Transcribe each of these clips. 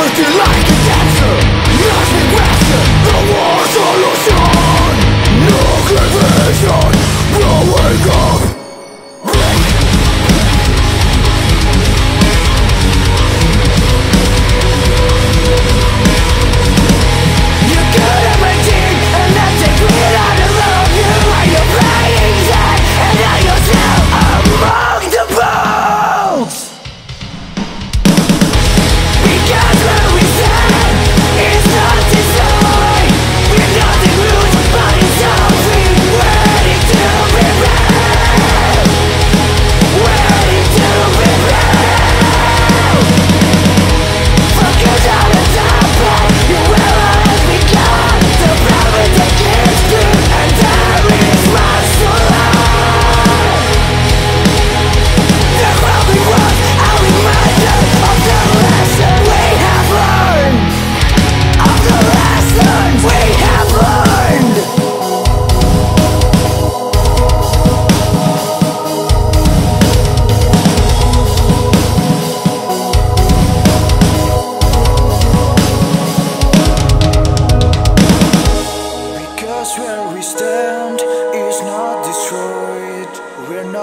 First you like a dancer.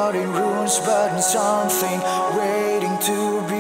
In ruins but in something waiting to be